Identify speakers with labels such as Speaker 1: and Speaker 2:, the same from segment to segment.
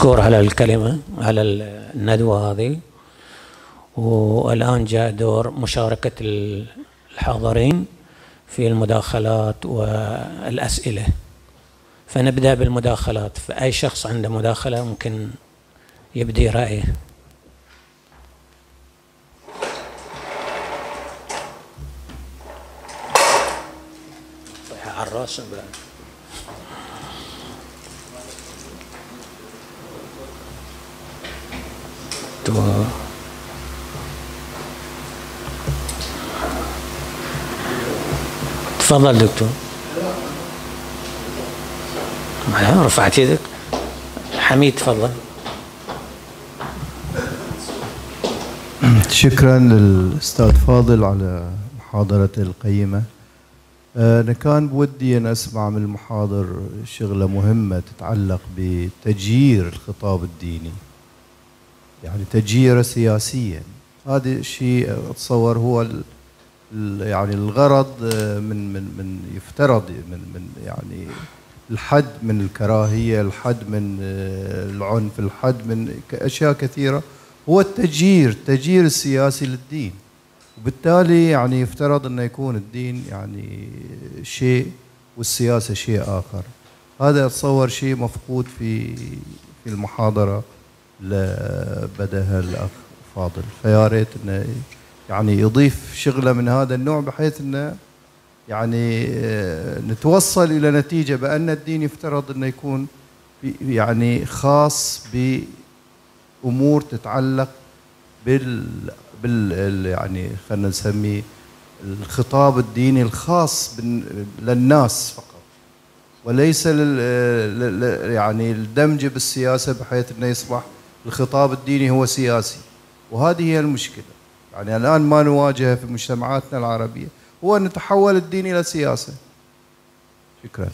Speaker 1: مشكور على الكلمة على الندوة هذه. والآن جاء دور مشاركة الحاضرين في المداخلات والأسئلة. فنبدأ بالمداخلات. فأي شخص عنده مداخلة ممكن يبدي رأيه. على الرأس. تفضل دكتور. رفعت يدك. حميد تفضل.
Speaker 2: شكرا للأستاذ فاضل على محاضرته القيمة. أنا كان بودي أن أسمع من المحاضر شغلة مهمة تتعلق بتجيير الخطاب الديني. يعني تجييره سياسيا هذا الشيء أتصور هو يعني الغرض من من من يفترض من من يعني الحد من الكراهية، الحد من العنف، الحد من أشياء كثيرة هو التجيير، التجيير السياسي للدين. وبالتالي يعني يفترض انه يكون الدين يعني شيء والسياسة شيء آخر. هذا أتصور شيء مفقود في في المحاضرة بدها الاخ فاضل فيا ريت إنه يعني يضيف شغلة من هذا النوع بحيث انه يعني نتوصل إلى نتيجة بأن الدين يفترض إنه يكون يعني خاص بأمور تتعلق بال بال يعني خلينا نسميه الخطاب الديني الخاص للناس فقط. وليس لل يعني الدمج بالسياسة بحيث إنه يصبح الخطاب الديني هو سياسي وهذه هي المشكلة. يعني الآن ما نواجهه في مجتمعاتنا العربية هو أن تحول الدين إلى سياسة. شكرا.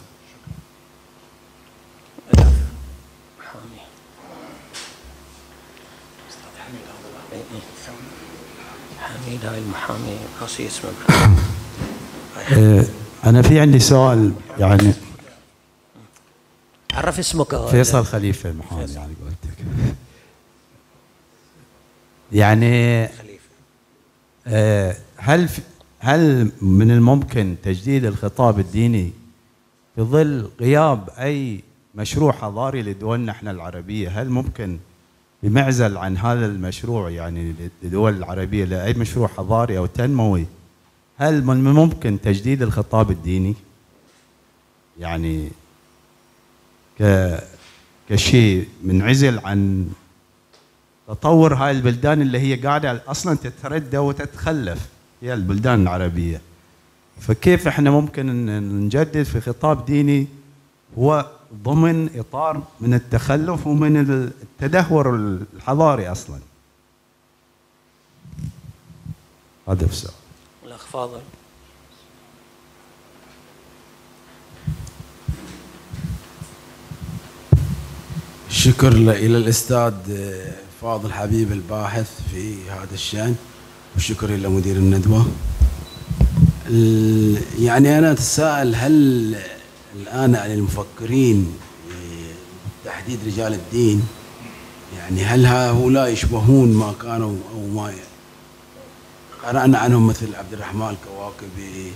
Speaker 1: حميد هاي المحامي ناسي اسمه
Speaker 3: أنا في عندي سؤال يعني
Speaker 1: عرف اسمك.
Speaker 3: فيصل خليفة المحامي يعني قلتك يعني خليفه هل هل من الممكن تجديد الخطاب الديني في ظل غياب أي مشروع حضاري لدولنا إحنا العربية؟ هل ممكن بمعزل عن هذا المشروع يعني للدول العربية لأي مشروع حضاري أو تنموي هل من الممكن تجديد الخطاب الديني؟ يعني ك كشيء منعزل عن تطور هاي البلدان اللي هي قاعدة أصلا تتردى وتتخلف هي البلدان العربية. فكيف إحنا ممكن نجدد في خطاب ديني هو ضمن إطار من التخلف ومن التدهور الحضاري أصلا؟ هذا السؤال.
Speaker 1: الأخ فاضل.
Speaker 4: شكر إلى الأستاذ فاضل حبيب الباحث في هذا الشأن وشكر إلى مدير الندوه يعني أنا أتساءل هل الآن يعني المفكرين تحديد رجال الدين يعني هل هؤلاء يشبهون ما كانوا أو ما قرأنا عنهم مثل عبد الرحمن الكواكبي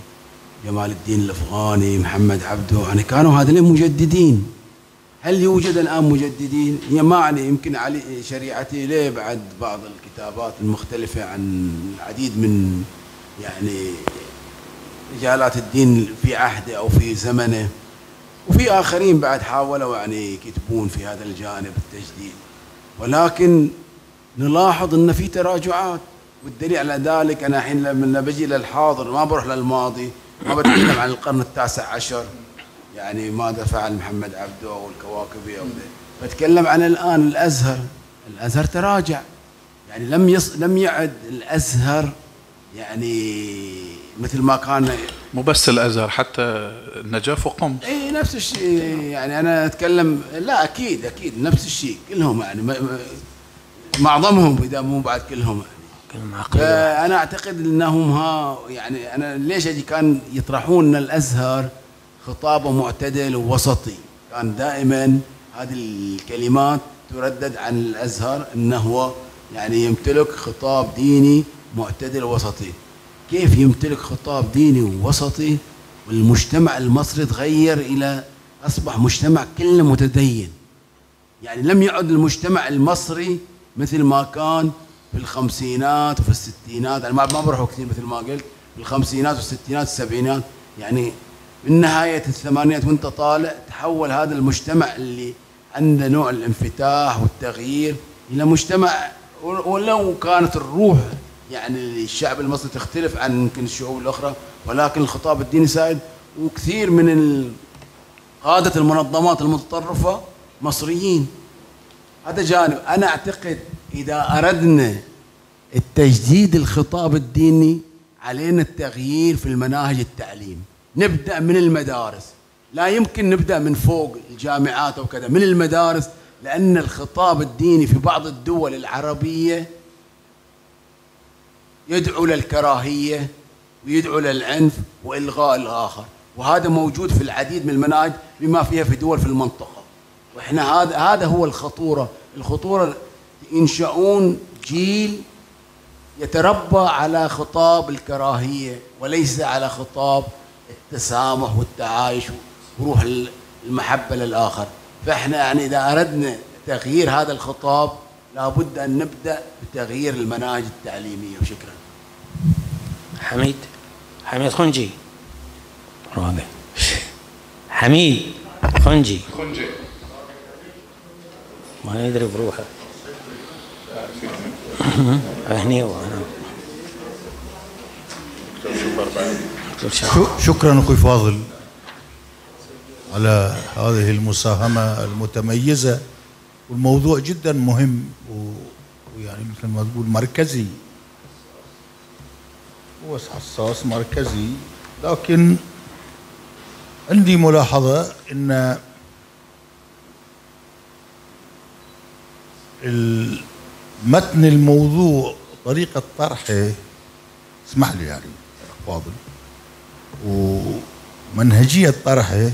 Speaker 4: جمال الدين الأفغاني محمد عبده يعني كانوا هذول مجددين هل يوجد الآن مجددين؟ هي ما يعني يمكن علي شريعتي ليه بعد بعض الكتابات المختلفة عن العديد من يعني رجالات الدين في عهده أو في زمنه؟ وفي آخرين بعد حاولوا يعني يكتبون في هذا الجانب التجديد. ولكن نلاحظ إن في تراجعات والدليل على ذلك أنا الحين لما بجي للحاضر ما بروح للماضي ما بتكلم عن القرن التاسع عشر. يعني ماذا فعل محمد عبده والكواكبي أو بتكلم عن الآن الأزهر. الأزهر تراجع. يعني لم يص... لم يعد الأزهر يعني مثل ما كان.
Speaker 5: مو بس الأزهر حتى النجف وقم
Speaker 4: إي نفس الشيء. يعني أنا أتكلم لا أكيد أكيد نفس الشيء كلهم يعني معظمهم إذا مو بعد كلهم يعني. أنا أعتقد إنهم ها يعني أنا ليش أجي كان يطرحون الأزهر خطابه معتدل ووسطي. كان دائما هذه الكلمات تردد عن الأزهر إنه هو يعني يمتلك خطاب ديني معتدل وسطي كيف يمتلك خطاب ديني وسطي والمجتمع المصري تغير إلى أصبح مجتمع كله متدين. يعني لم يعد المجتمع المصري مثل ما كان في الخمسينات وفي الستينات. أنا ما ما بروح كثير مثل ما قلت. في الخمسينات والستينات والسبعينات. يعني من نهايه الثمانينات وانت طالع تحول هذا المجتمع اللي عنده نوع الانفتاح والتغيير إلى مجتمع ولو كانت الروح يعني الشعب المصري تختلف عن يمكن الشعوب الأخرى ولكن الخطاب الديني سائد وكثير من قادة المنظمات المتطرفة مصريين. هذا جانب. أنا أعتقد إذا أردنا التجديد الخطاب الديني علينا التغيير في المناهج التعليم. نبدأ من المدارس. لا يمكن نبدأ من فوق الجامعات أو كذا من المدارس لأن الخطاب الديني في بعض الدول العربية يدعو للكراهيه ويدعو للعنف وإلغاء الآخر. وهذا موجود في العديد من المناهج بما فيها في دول في المنطقة. وإحنا هذا هذا هو الخطورة. الخطورة ينشؤون جيل يتربى على خطاب الكراهية وليس على خطاب التسامح والتعايش وروح المحبة للآخر. فإحنا يعني إذا أردنا تغيير هذا الخطاب لابد أن نبدأ بتغيير المناهج التعليمية. وشكرا
Speaker 1: حميد. حميد خنجي. رابع حميد خنجي.
Speaker 5: خنجي.
Speaker 1: ما يدري بروحه. هني
Speaker 6: شكرا. أخوي فاضل على هذه المساهمة المتميزة. والموضوع جدا مهم ويعني مثل ما تقول مركزي. هو حساس مركزي لكن عندي ملاحظة إن متن الموضوع طريقة طرحه اسمح لي يعني فاضل. ومنهجية طرحه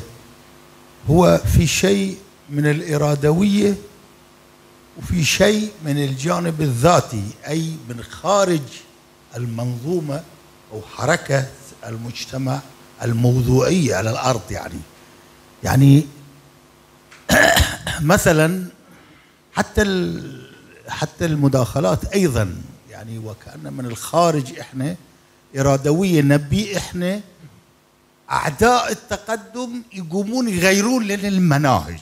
Speaker 6: هو في شيء من الإرادوية وفي شيء من الجانب الذاتي أي من خارج المنظومة أو حركة المجتمع الموضوعية على الأرض يعني. يعني مثلا حتى حتى المداخلات أيضا يعني وكأن من الخارج إحنا إرادوية نبي إحنا أعداء التقدم يقومون يغيرون لنا المناهج.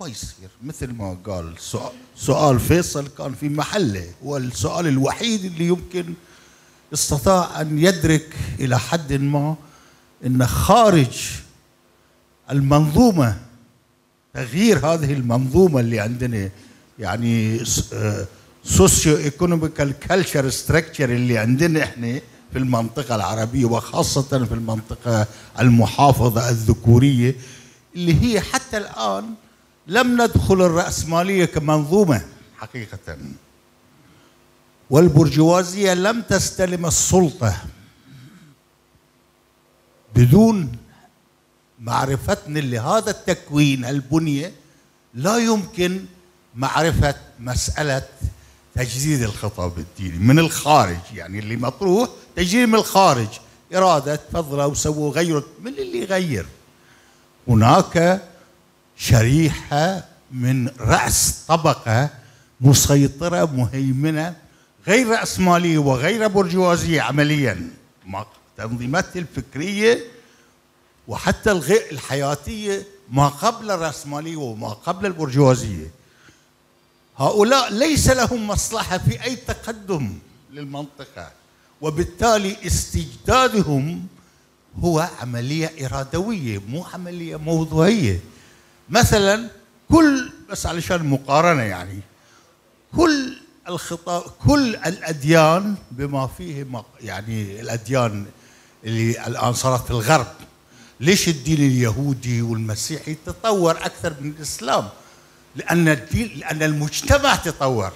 Speaker 6: ما يصير. مثل ما قال سؤال, فيصل كان في محله. هو السؤال الوحيد اللي يمكن استطاع أن يدرك إلى حد ما أن خارج المنظومة تغيير هذه المنظومة اللي عندنا يعني socio economical culture structure اللي عندنا إحنا في المنطقة العربية وخاصة في المنطقة المحافظة الذكورية اللي هي حتى الآن لم ندخل الرأسمالية كمنظومة حقيقة. والبرجوازية لم تستلم السلطة بدون معرفتنا لهذا التكوين البنية لا يمكن معرفة مسألة تجديد الخطاب الديني من الخارج يعني اللي مطروح تجديد من الخارج. إرادة تفضلوا وسووا غيروا. من اللي يغير؟ هناك شريحة من رأس طبقة مسيطرة مهيمنة غير رأسمالية وغير برجوازية عمليا. ما- تنظيمات الفكرية وحتى الغير الحياتية ما قبل الرأسمالية وما قبل البرجوازية. هؤلاء ليس لهم مصلحة في أي تقدم للمنطقة. وبالتالي استجدادهم هو عملية إرادوية مو عملية موضوعية. مثلا كل بس علشان مقارنة يعني كل الخطاب كل الأديان بما فيه يعني الأديان اللي الآن صارت في الغرب ليش الدين اليهودي والمسيحي تطور أكثر من الإسلام؟ لأن الدين لأن المجتمع تطور.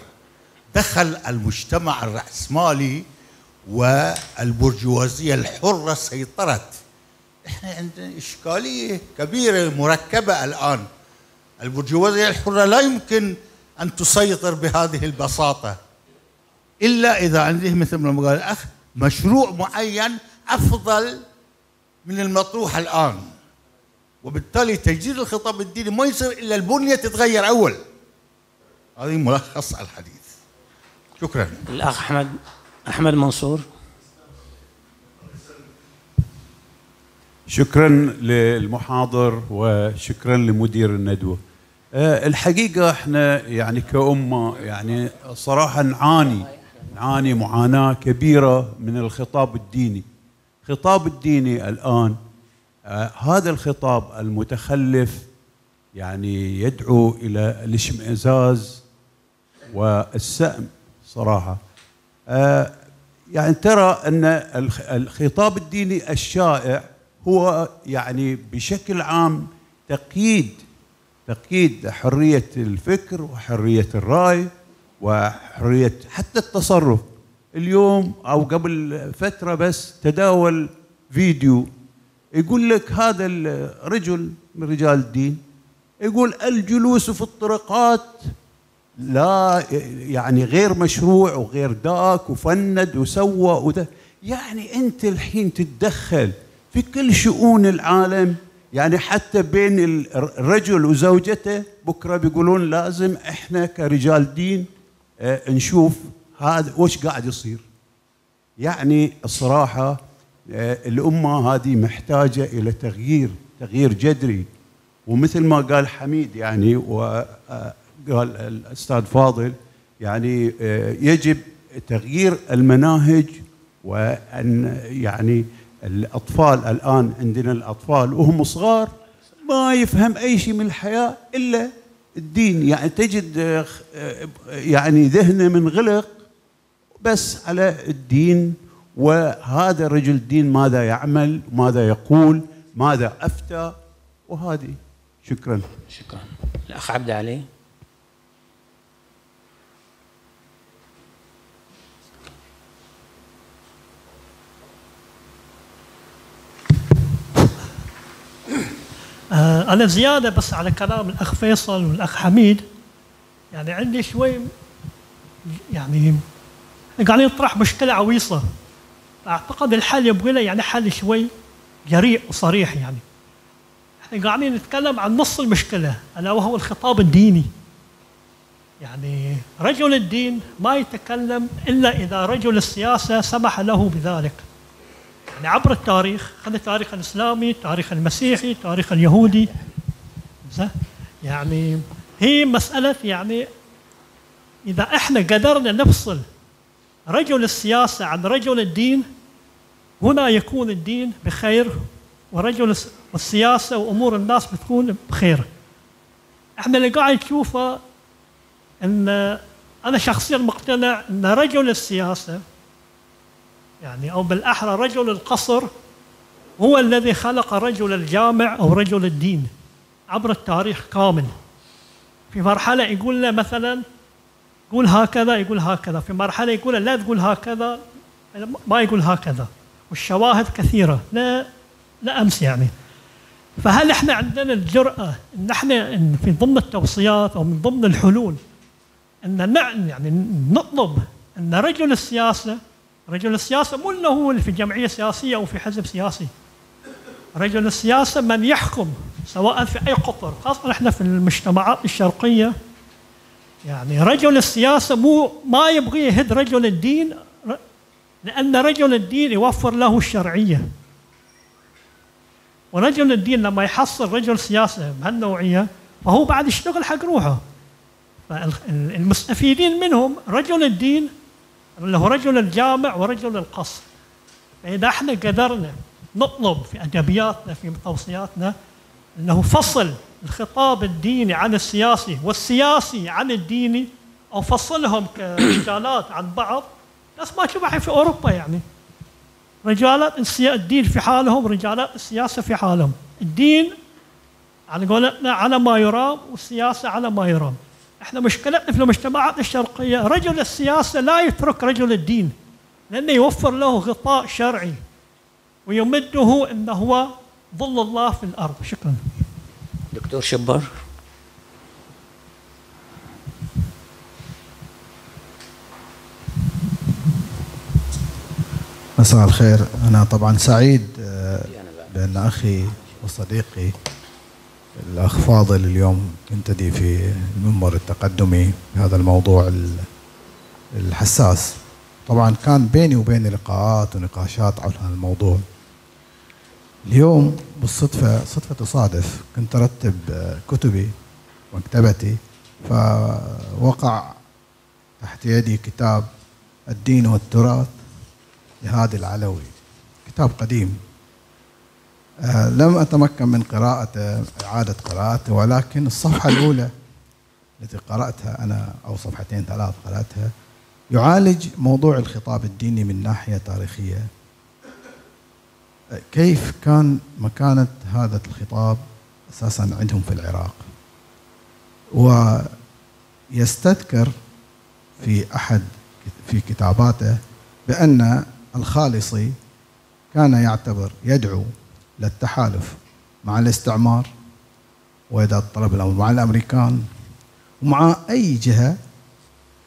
Speaker 6: دخل المجتمع الرأسمالي والبرجوازية الحرة سيطرت. إحنا عندنا إشكالية كبيرة مركبة الآن.
Speaker 7: البرجوازية الحرة لا يمكن أن تسيطر بهذه البساطة. إلا إذا عنده مثل ما قال الأخ مشروع معين أفضل من المطروح الآن. وبالتالي تجديد الخطاب الديني ما يصير إلا البنية تتغير أول. هذه ملخص الحديث. شكرا.
Speaker 1: الأخ أحمد. أحمد منصور.
Speaker 8: شكرا للمحاضر وشكرا لمدير الندوة. آه، الحقيقة إحنا يعني كأمة يعني صراحة نعاني نعاني معاناة كبيرة من الخطاب الديني. الخطاب الديني الآن آه، هذا الخطاب المتخلف يعني يدعو إلى الاشمئزاز والسأم صراحة. آه، يعني ترى أن الخطاب الديني الشائع هو يعني بشكل عام تقييد تقييد حرية الفكر وحرية الرأي وحرية حتى التصرف. اليوم أو قبل فترة بس تداول فيديو يقول لك هذا الرجل من رجال الدين يقول الجلوس في الطرقات لا يعني غير مشروع وغير داك وفند وسوى وده يعني أنت الحين تتدخل في كل شؤون العالم يعني حتى بين الرجل وزوجته بكرة بيقولون لازم إحنا كرجال دين آه نشوف هذا وش قاعد يصير. يعني الصراحة آه الأمة هذه محتاجة إلى تغيير تغيير جذري. ومثل ما قال حميد يعني وقال الأستاذ فاضل يعني آه يجب تغيير المناهج وأن يعني الأطفال الآن عندنا الأطفال وهم صغار ما يفهم أي شيء من الحياة إلا الدين. يعني تجد يعني ذهنه منغلق بس على الدين وهذا رجل الدين ماذا يعمل؟ ماذا يقول؟ ماذا أفتى؟ وهذه. شكرا.
Speaker 1: شكرا. الأخ عبد علي.
Speaker 9: آه أنا زيادة بس على كلام الأخ فيصل والأخ حميد. يعني عندي شوي يعني قاعدين نطرح مشكلة عويصة. أعتقد الحل يبغى له يعني حل شوي جريء وصريح يعني. إحنا قاعدين نتكلم عن نص المشكلة ألا وهو الخطاب الديني. يعني رجل الدين ما يتكلم إلا إذا رجل السياسة سمح له بذلك. يعني عبر التاريخ خلينا التاريخ الإسلامي، التاريخ المسيحي، التاريخ اليهودي. يعني هي مسألة يعني إذا إحنا قدرنا نفصل رجل السياسة عن رجل الدين هنا يكون الدين بخير ورجل السياسة وأمور الناس بتكون بخير. إحنا اللي قاعد نشوفه إن أنا شخصيا مقتنع إن رجل السياسة يعني أو بالأحرى رجل القصر هو الذي خلق رجل الجامع أو رجل الدين عبر التاريخ كامل. في مرحلة يقول له مثلا قول هكذا يقول هكذا. في مرحلة يقول لا تقول هكذا ما يقول هكذا. والشواهد كثيرة. لا لا أمس يعني. فهل إحنا عندنا الجرأة إن إحنا في ضمن التوصيات أو من ضمن الحلول إن يعني نطلب إن رجل السياسة رجل السياسة مو إنه هو في جمعية سياسية أو في حزب سياسي. رجل السياسة من يحكم سواء في أي قطر خاصة إحنا في المجتمعات الشرقية. يعني رجل السياسة مو ما يبغي يهد رجل الدين لأن رجل الدين يوفر له الشرعية. ورجل الدين لما يحصل رجل سياسة بهالنوعية فهو بعد يشتغل حق روحه. فالمستفيدين منهم رجل الدين هو رجل الجامع ورجل القصر. فإذا إحنا قدرنا نطلب في أدبياتنا في توصياتنا أنه فصل الخطاب الديني عن السياسي والسياسي عن الديني أو فصلهم كرجالات عن بعض. ناس ما تشوفها في أوروبا يعني. رجالات الدين في حالهم رجالات السياسة في حالهم. الدين على قولتنا على ما يرام والسياسة على ما يرام. إحنا مشكلتنا في المجتمعات الشرقية. رجل السياسة لا يترك رجل الدين لأنه يوفر له غطاء شرعي ويمده انه هو ظل الله في الأرض. شكرا.
Speaker 1: دكتور شبر.
Speaker 7: مساء الخير. أنا طبعا سعيد آه، بأن أخي وصديقي الأخ فاضل اليوم ينتدي في المنبر التقدمي بهذا الموضوع ال- الحساس. طبعا كان بيني وبينه لقاءات ونقاشات عن هذا الموضوع. اليوم بالصدفة صدفة تصادف. كنت أرتب كتبي مكتبتي فوقع تحت يدي كتاب الدين والتراث لهادي العلوي. كتاب قديم. لم أتمكن من قراءته إعادة قراءته ولكن الصفحة الأولى التي قرأتها أنا أو صفحتين ثلاث قرأتها يعالج موضوع الخطاب الديني من ناحية تاريخية. آه، كيف كان مكانة هذا الخطاب أساسا عندهم في العراق؟ ويستذكر في أحد في كتاباته بأن الخالصي كان يعتبر يدعو للتحالف مع الاستعمار وإذا طلب الأمر مع الأمريكان ومع أي جهة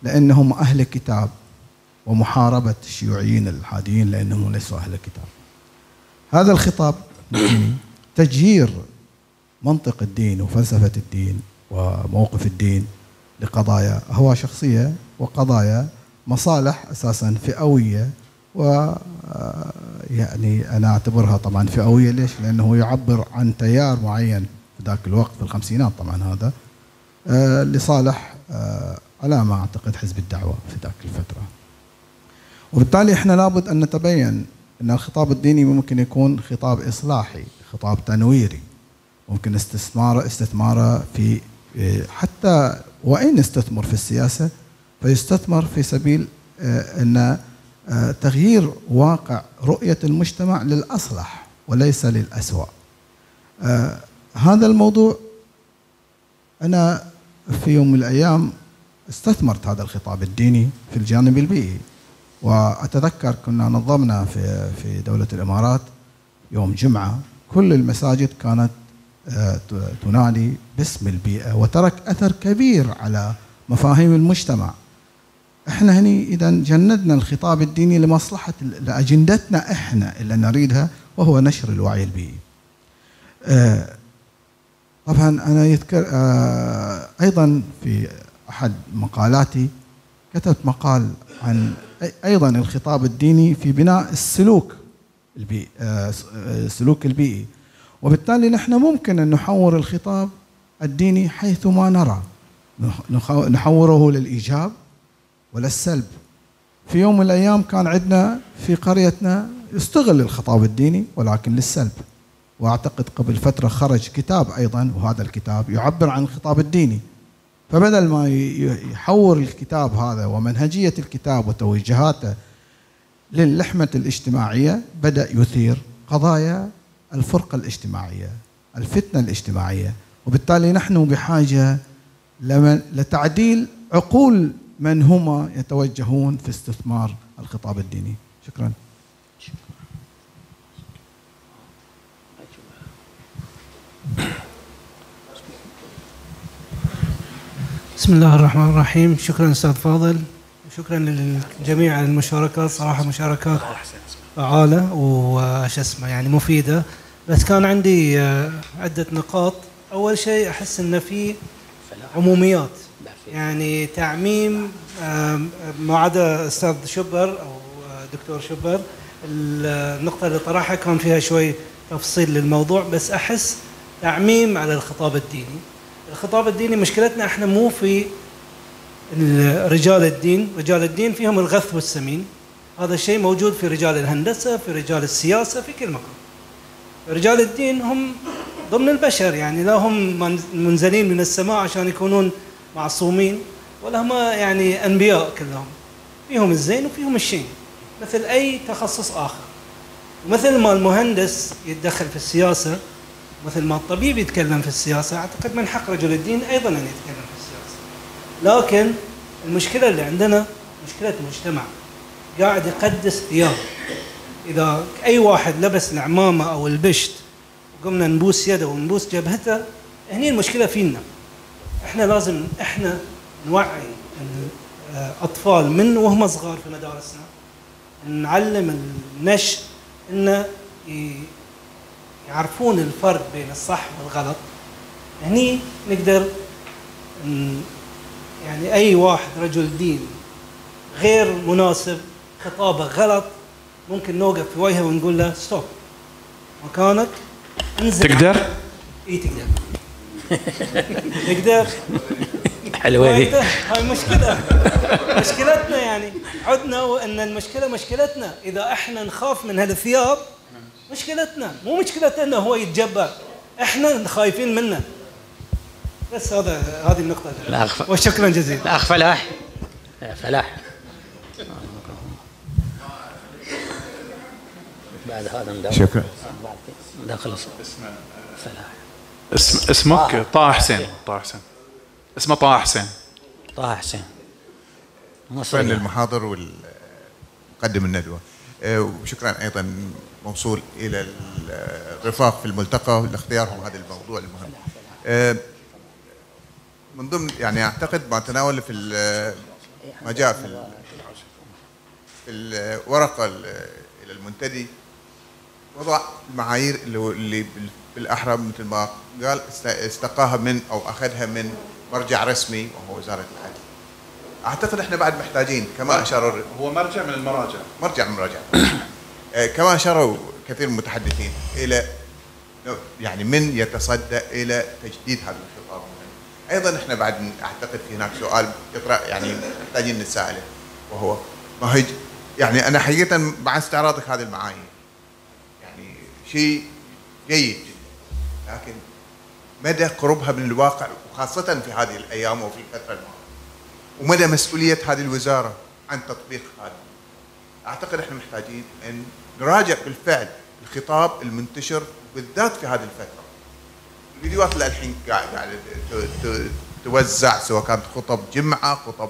Speaker 7: لأنهم أهل كتاب ومحاربة الشيوعيين الحاديين لأنهم ليسوا أهل كتاب. هذا الخطاب تجهير منطق الدين وفلسفة الدين وموقف الدين لقضايا هوى شخصية وقضايا مصالح أساسا فئوية و آه، يعني أنا أعتبرها طبعا فئوية ليش؟ لأنه يعبر عن تيار معين في ذاك الوقت في الخمسينات طبعا هذا آه، لصالح آه، على ما أعتقد حزب الدعوة في ذاك الفترة وبالتالي إحنا لابد أن نتبين أن الخطاب الديني ممكن يكون خطاب إصلاحي، خطاب تنويري. ممكن استثمار استثماره في حتى وإن استثمر في السياسة فيستثمر في سبيل أن تغيير واقع رؤية المجتمع للأصلح وليس للأسوأ. آه، هذا الموضوع أنا في يوم من الأيام استثمرت هذا الخطاب الديني في الجانب البيئي وأتذكر كنا نظمنا في في دولة الإمارات يوم جمعة كل المساجد كانت آه، تنادي باسم البيئة وترك أثر كبير على مفاهيم المجتمع. إحنا هني إذا جندنا الخطاب الديني لمصلحة لأجندتنا إحنا اللي نريدها وهو نشر الوعي البيئي. آه، طبعا أنا يذكر آه، أيضا في أحد مقالاتي كتبت مقال عن أيضا الخطاب الديني في بناء السلوك البيئي س- آه، السلوك البيئي وبالتالي نحن ممكن أن نحور الخطاب الديني حيث ما نرى نحوره للإيجاب وللسلب في يوم من الأيام كان عندنا في قريتنا يستغل الخطاب الديني ولكن للسلب. وأعتقد قبل فترة خرج كتاب أيضا وهذا الكتاب يعبر عن الخطاب الديني. فبدل ما يحور الكتاب هذا ومنهجية الكتاب وتوجهاته للحمة الاجتماعية بدأ يثير قضايا الفرقة الاجتماعية الفتنة الاجتماعية. وبالتالي نحن بحاجة لمن- لتعديل عقول من هم يتوجهون في استثمار الخطاب الديني؟ شكرا.
Speaker 10: بسم الله الرحمن الرحيم. شكرا أستاذ فاضل. شكرا للجميع على المشاركات صراحة مشاركات فعالة وش اسمه يعني مفيدة. بس كان عندي آه، عدة نقاط. أول شيء أحس إن في عموميات. يعني تعميم ما عدا أستاذ شبر أو دكتور شبر. النقطة اللي طرحها كان فيها شوي تفصيل للموضوع بس أحس تعميم على الخطاب الديني. الخطاب الديني مشكلتنا إحنا مو في ال- رجال الدين رجال الدين فيهم الغث والسمين. هذا الشيء موجود في رجال الهندسة في رجال السياسة في كل مكان. رجال الدين هم ضمن البشر يعني لا هم من- منزلين من السماء عشان يكونون معصومين ولا هم يعني أنبياء كلهم فيهم الزين وفيهم الشين مثل أي تخصص آخر. ومثل ما المهندس يتدخل في السياسة مثل ما الطبيب يتكلم في السياسة أعتقد من حق رجل الدين أيضا أن يتكلم في السياسة. لكن المشكلة اللي عندنا مشكلة مجتمع قاعد يقدس ثياب. إذا أي واحد لبس العمامة أو البشت وقمنا نبوس يده ونبوس جبهته هني المشكلة فينا. إحنا لازم إحنا نوعي الأطفال من وهم صغار في مدارسنا نعلم النشء إنه يعرفون الفرق بين الصح والغلط. هني نقدر يعني أي واحد رجل دين غير مناسب خطابه غلط ممكن نوقف في وجهه ونقول له ستوب مكانك انزل.
Speaker 5: تقدر؟
Speaker 10: إي تقدر. تقدر
Speaker 1: حلوة
Speaker 10: هاي مشكلة. مشكلتنا يعني عدنا وإن المشكلة مشكلتنا. إذا إحنا نخاف من هالثياب مشكلتنا. مو مشكلته إنه هو يتجبر. إحنا خايفين منه. بس هذا هذه النقطة.
Speaker 1: لا أخف-
Speaker 10: وشكرا جزيلا.
Speaker 1: الاخ فلاح. فلاح. بعد هذا ندور
Speaker 11: شكرا.
Speaker 1: بعد ده خلص فلاح.
Speaker 5: اسم اسمك؟ طه حسين. طه حسين. اسمه طه حسين.
Speaker 1: طه حسين.
Speaker 11: شكرا للمحاضر والمقدم الندوة. آه، وشكرا أيضا موصول إلى الرفاق في الملتقى لاختيارهم هذا الموضوع المهم. آه، من ضمن يعني أعتقد ما تناول في ال- ما جاء في ال- في الورقة ال- إلى المنتدي وضع المعايير اللي اللي بال- بالأحرى مثل ما قال است- استقاها من أو أخذها من مرجع رسمي وهو وزارة العدل. أعتقد إحنا بعد محتاجين كما اشاروا
Speaker 5: هو مرجع من المراجع.
Speaker 11: مرجع من مراجع آه، كما اشاروا كثير من المتحدثين إلى يعني من يتصدى إلى تجديد هذا الخطاب. أيضا إحنا بعد أعتقد في هناك سؤال يطرح يعني محتاجين نتساءله وهو ما هي يعني أنا حقيقه مع استعراضك هذه المعايير. شيء جيد. جدا لكن مدى قربها من الواقع وخاصة في هذه الأيام وفي الفترة الماضية ومدى مسؤولية هذه الوزارة عن تطبيق هذا. أعتقد إحنا محتاجين أن نراجع بالفعل الخطاب المنتشر بالذات في هذه الفترة. الفيديوهات اللي الحين قاعد قاعد ت- ت- توزع سواء كانت خطب جمعة خطب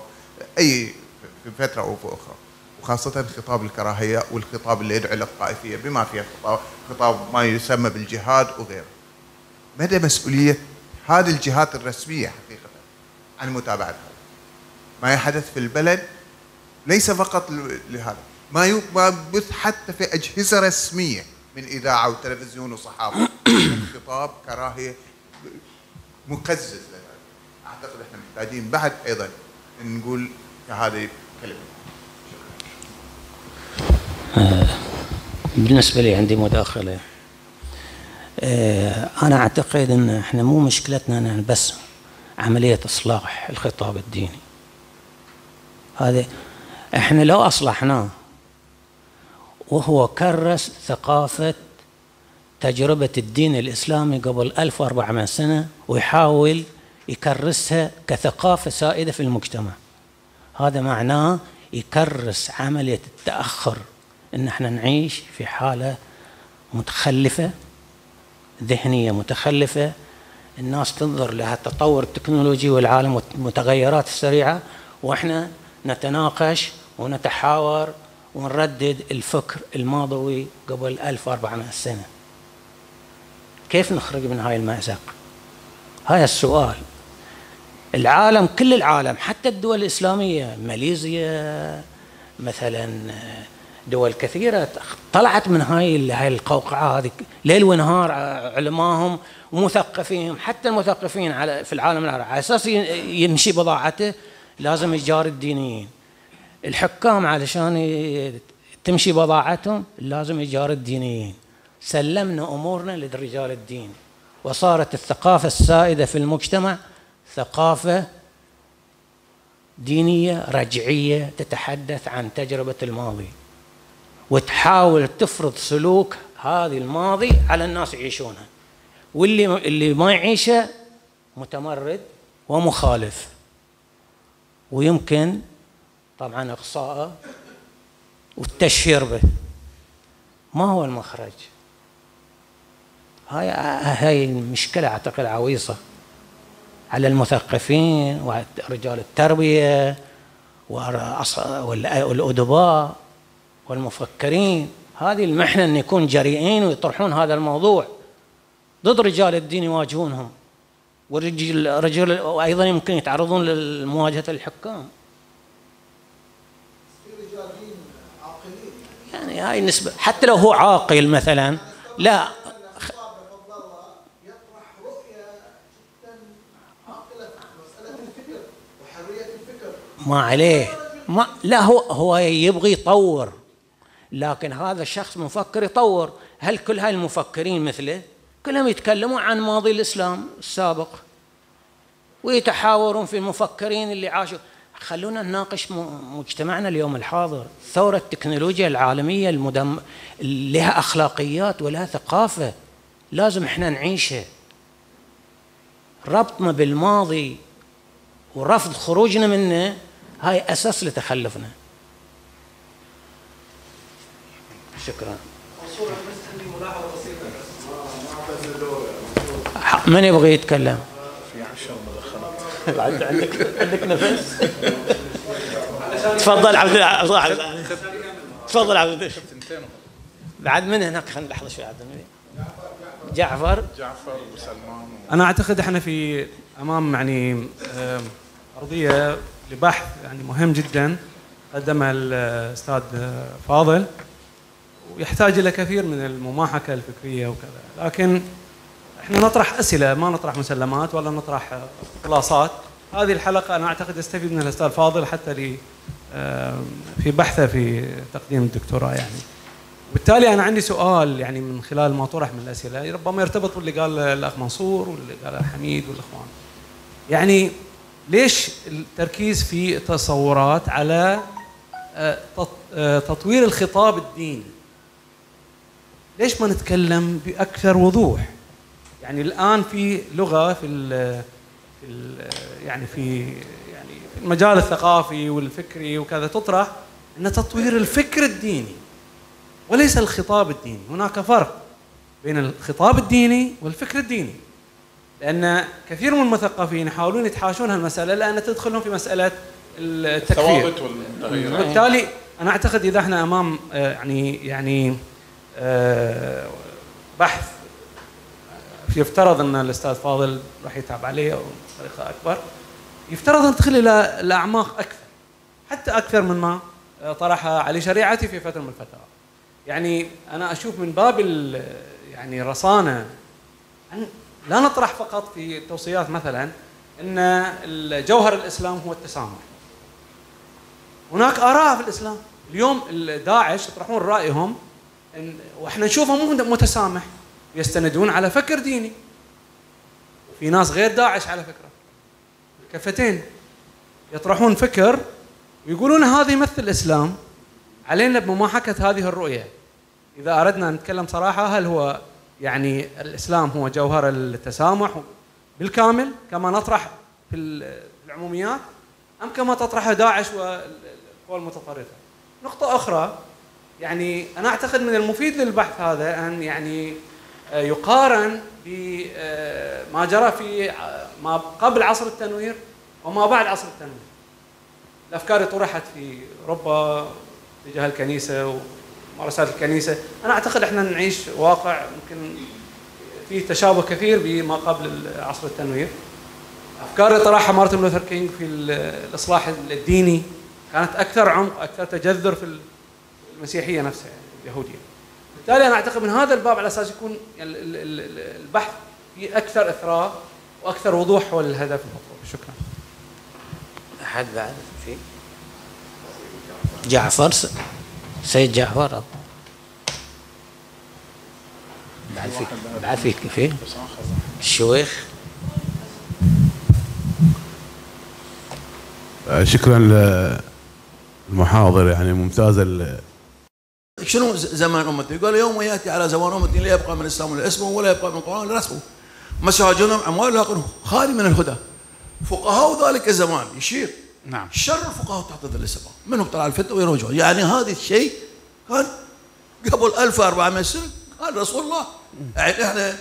Speaker 11: اي في فترة أو في أخرى. وخاصه خطاب الكراهية والخطاب اللي يدعو إلى الطائفية بما فيها خطاب خطاب ما يسمى بالجهاد وغيره. مدى مسؤولية هذه الجهات الرسمية حقيقة عن متابعه هذا ما يحدث في البلد ليس فقط لهذا. ما يبث حتى في أجهزة رسمية من إذاعة وتلفزيون وصحافة. من خطاب كراهية مقزز لنا. أعتقد إحنا محتاجين بعد أيضا ان نقول كهذه كلمة.
Speaker 1: بالنسبة لي عندي مداخلة. آه، أنا أعتقد أن إحنا مو مشكلتنا أن بس عملية إصلاح الخطاب الديني. هذا إحنا لو أصلحناه وهو كرس ثقافة تجربة الدين الإسلامي قبل 1400 سنة ويحاول يكرسها كثقافة سائدة في المجتمع. هذا معناه يكرس عملية التأخر. إن إحنا نعيش في حالة متخلفة ذهنية متخلفة. الناس تنظر لها التطور التكنولوجي والعالم والمتغيرات السريعة وإحنا نتناقش ونتحاور ونردد الفكر الماضوي قبل 1400 سنة. كيف نخرج من هاي المأزق؟ هذا السؤال. العالم كل العالم حتى الدول الإسلامية ماليزيا مثلا دول كثيرة طلعت من هاي هاي القوقعة هذه. ليل ونهار علمائهم ومثقفين. حتى المثقفين على في العالم العربي على أساس يمشي بضاعته لازم يجار الدينيين. الحكام علشان تمشي بضاعتهم لازم يجار الدينيين. سلمنا أمورنا لرجال الدين. وصارت الثقافة السائدة في المجتمع ثقافة دينية رجعية تتحدث عن تجربة الماضي. وتحاول تفرض سلوك هذه الماضي على الناس يعيشونها. واللي اللي ما يعيشه متمرد ومخالف. ويمكن طبعا اقصاءه والتشهير به. ما هو المخرج؟ هاي هاي المشكلة أعتقد عويصة. على المثقفين ورجال التربية والأدباء. والمفكرين هذه المحنة إن يكون جريئين ويطرحون هذا الموضوع. ضد رجال الدين يواجهونهم. والرجل رجل وأيضا يمكن يتعرضون لمواجهة الحكام. هاي نسبة حتى لو هو عاقل مثلا لا. ما عليه. ما لا هو هو يبغي يطور. لكن هذا الشخص مفكر يطور. هل كل هاي المفكرين مثله؟ كلهم يتكلمون عن ماضي الإسلام السابق ويتحاورون في المفكرين اللي عاشوا. خلونا نناقش مجتمعنا اليوم الحاضر. ثورة التكنولوجيا العالمية المدم... لها أخلاقيات ولها ثقافة. لازم إحنا نعيشها. ربطنا بالماضي ورفض خروجنا منه هاي أساس لتخلفنا. شكرا. من يبغى يتكلم؟ بعد عندك عندك نفس؟ تفضل عبد الله تفضل عبد الله بعد من هناك خلينا لحظه شوي عبد جعفر.
Speaker 5: جعفر وسلمان.
Speaker 12: أنا أعتقد إحنا في أمام يعني ارضيه لبحث يعني مهم جدا قدمها الأستاذ فاضل. ويحتاج إلى كثير من المماحكة الفكرية وكذا. لكن إحنا نطرح أسئلة ما نطرح مسلمات ولا نطرح خلاصات. هذه الحلقة أنا أعتقد أستفيد من الأستاذ فاضل حتى لي في بحثه في تقديم الدكتوراه يعني. بالتالي أنا عندي سؤال يعني من خلال ما طرح من الأسئلة ربما يرتبط باللي قال الأخ منصور واللي قال حميد والإخوان. يعني ليش التركيز في تصورات على تطوير الخطاب الديني؟ ليش ما نتكلم بأكثر وضوح؟ يعني الآن في لغة في ال في ال يعني في يعني في المجال الثقافي والفكري وكذا تطرح أن تطوير الفكر الديني وليس الخطاب الديني. هناك فرق بين الخطاب الديني والفكر الديني. لأن كثير من المثقفين يحاولون يتحاشون هالمسألة لأن تدخلهم في مسألة التكفير.
Speaker 5: الثوابت والتغيرات
Speaker 12: بالتالي أنا أعتقد إذا إحنا أمام يعني يعني بحث يفترض أن الأستاذ فاضل راح يتعب عليه بطريقة أكبر. يفترض أن ندخل إلى الاعماق أكثر حتى أكثر من ما طرحها علي شريعتي في فترة من الفترات. يعني أنا أشوف من باب يعني رصانة أن لا نطرح فقط في التوصيات مثلا أن جوهر الإسلام هو التسامح. هناك آراء في الإسلام. اليوم داعش يطرحون رأيهم وإحنا نشوفهم مو متسامح يستندون على فكر ديني. في ناس غير داعش على فكرة. كفتين يطرحون فكر ويقولون هذا يمثل الإسلام. علينا بمماحكة هذه الرؤية. إذا أردنا أن نتكلم صراحة هل هو يعني الإسلام هو جوهر التسامح بالكامل كما نطرح في العموميات أم كما تطرحه داعش والقوى المتطرفه نقطة أخرى يعني أنا أعتقد من المفيد للبحث هذا أن يعني يقارن بما جرى في ما قبل عصر التنوير وما بعد عصر التنوير. الأفكار اللي طرحت في أوروبا تجاه الكنيسة وممارسات الكنيسة، أنا أعتقد إحنا نعيش واقع يمكن فيه تشابه كثير بما قبل عصر التنوير. الافكار اللي طرحها مارتن لوثر كينج في الإصلاح الديني كانت أكثر عمق، أكثر تجذر في المسيحية نفسها اليهودية. بالتالي أنا أعتقد من هذا الباب على أساس يكون البحث في أكثر إثراء وأكثر وضوح حول الهدف المطلوب شكرا.
Speaker 1: أحد بعد؟ في؟ جعفر؟ سيد جعفر. بعد في بعد في؟ في الشويخ
Speaker 8: شكرا للمحاضر يعني ممتازة
Speaker 13: شنو زمان أمتي؟ قال يوم يأتي على زمان أمتي لا يبقى من الإسلام الا اسمه ولا يبقى من القرآن الا رسمه. مساجدهم اموال لكن خالي من الهدى. فقهاء ذلك الزمان يشير.
Speaker 5: نعم.
Speaker 13: شر الفقهاء تحت ظل السماء منهم طلع الفتوى ويروجوا يعني هذا الشيء كان قبل 1400 سنة قال رسول الله. يعني إحنا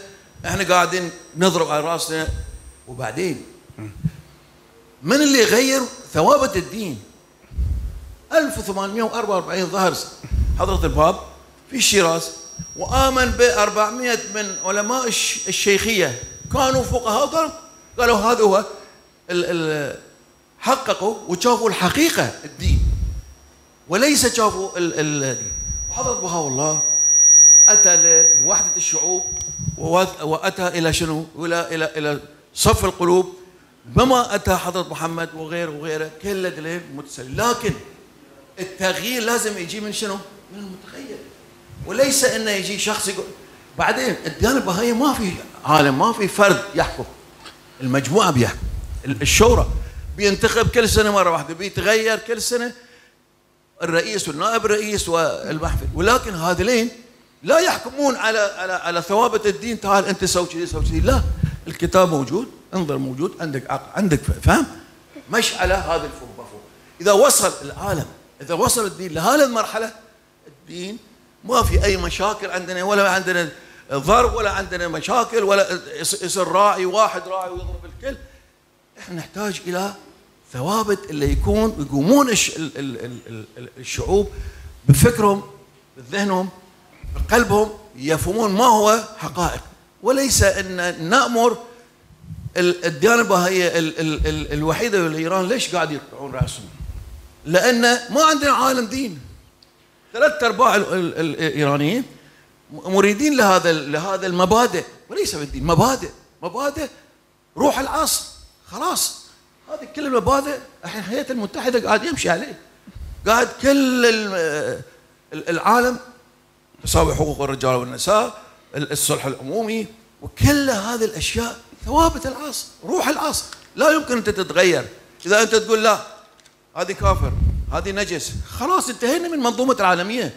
Speaker 13: إحنا قاعدين نضرب على رأسنا. وبعدين من اللي غير ثوابت الدين؟ 1844 ظهر حضرة الباب في الشيراز وآمن ب 400 من علماء الشيخية. كانوا فقهاء قالوا هذا هو حققوا وشافوا الحقيقة الدين. وليس شافوا وحضرة بهاء الله أتى لوحدة الشعوب وأتى إلى شنو؟ إلى إلى إلى صف القلوب. بما أتى حضرة محمد وغيره وغيره كله دليل متسلل. لكن التغيير لازم يجي من شنو؟ من المتغير وليس انه يجي شخص يقول بعدين الديانه البهائيه ما في عالم ما في فرد يحكم. المجموعة بيحكم. الشورى بينتخب كل سنة مرة واحدة بيتغير كل سنة. الرئيس والنائب الرئيس والمحفل. ولكن هذين لا يحكمون على على على ثوابت الدين. تعال أنت سوي كذي سوي كذي. لا الكتاب موجود انظر موجود عندك عقل عندك فهم. مشعلة هذا المفهوم إذا وصل العالم إذا وصل الدين لهذه المرحلة الدين ما في أي مشاكل عندنا ولا عندنا ضرب ولا عندنا مشاكل ولا يصير راعي واحد راعي ويضرب الكل. إحنا نحتاج إلى ثوابت اللي يكون يقومون الش ال ال ال ال الشعوب بفكرهم بذهنهم بقلبهم يفهمون ما هو حقائق. وليس أن نأمر ال- الديانه البهائيه ال- ال- ال- الوحيدة في ايران ليش قاعد يقطعون رأسهم؟ لأن ما عندنا عالم دين. ثلاث أرباع ال- ال- ال- الإيرانيين مريدين لهذا لهذا المبادئ. وليس بالدين مبادئ مبادئ روح العصر. خلاص. هذه كل المبادئ. الحين الهيئه المتحدة قاعد يمشي عليه قاعد كل ال- ال- العالم تساوي حقوق الرجال والنساء ال- الصلح العمومي وكل هذه الأشياء ثوابت العصر. روح العصر. لا يمكن أنت تتغير. إذا أنت تقول لا هذه كافر. هذه نجس. خلاص انتهينا من منظومة العالمية.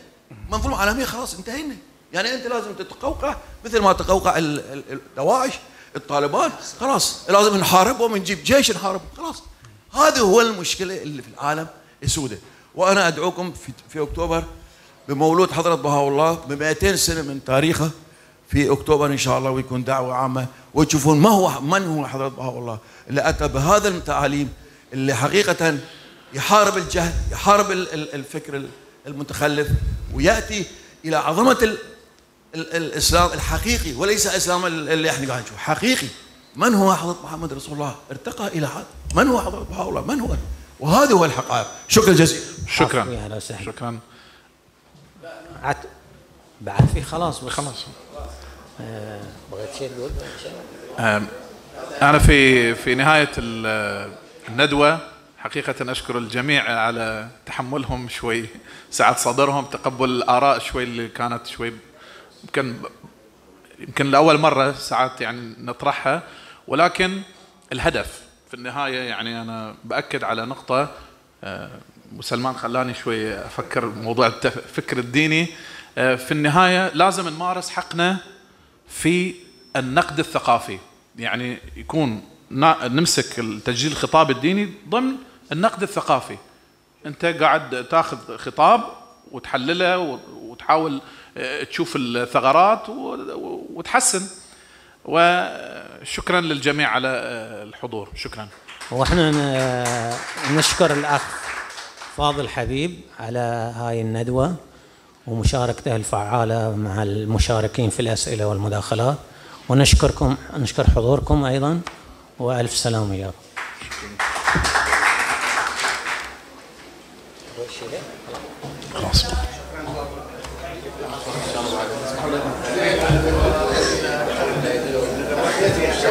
Speaker 13: منظومة عالمية خلاص انتهينا. يعني انت لازم تتقوقع مثل ما تقوقع ال- ال- الدواعش الطالبان. خلاص. لازم نحاربهم نجيب جيش نحاربهم. خلاص. هذا هو المشكلة اللي في العالم السوداء. وأنا أدعوكم في, في أكتوبر بمولود حضرة بهاء الله ب 200 سنة من تاريخه. في أكتوبر إن شاء الله ويكون دعوة عامة. وتشوفون ما هو من هو حضرة بهاء الله اللي أتى بهذا التعاليم اللي حقيقة يحارب الجهل يحارب ال- ال- الفكر المتخلف ويأتي إلى عظمة ال ال الإسلام الحقيقي وليس إسلام ال- اللي إحنا قاعد نشوفه. حقيقي. من هو حضره محمد رسول الله؟ ارتقى إلى هذا. من هو حضره بهاء الله؟ من هو؟ وهذا هو الحقائق. شكرا جزيلا.
Speaker 5: شكرا. شكرا.
Speaker 1: بعد بعد في خلاص بس.
Speaker 5: خلاص.
Speaker 1: آه، بغيت شيء تقول؟
Speaker 5: أنا في في نهاية ال- الندوة حقيقة أشكر الجميع على تحملهم شوي سعة صدرهم تقبل الآراء شوي اللي كانت شوي يمكن يمكن لأول مرة ساعات يعني نطرحها ولكن الهدف في النهاية يعني أنا بأكد على نقطة آه، وسلمان خلاني شوي أفكر موضوع الفكر الديني آه، في النهاية لازم نمارس حقنا في النقد الثقافي. يعني يكون نمسك التسجيل الخطاب الديني ضمن النقد الثقافي. انت قاعد تاخذ خطاب وتحلله وتحاول آه، تشوف الثغرات وتحسن. وشكرا للجميع على آه، الحضور. شكرا.
Speaker 1: وإحنا نشكر الأخ فاضل حبيب على هاي الندوة ومشاركته الفعالة مع المشاركين في الأسئلة والمداخلات. ونشكركم نشكر حضوركم أيضا وألف سلامه وياكم
Speaker 5: خلاص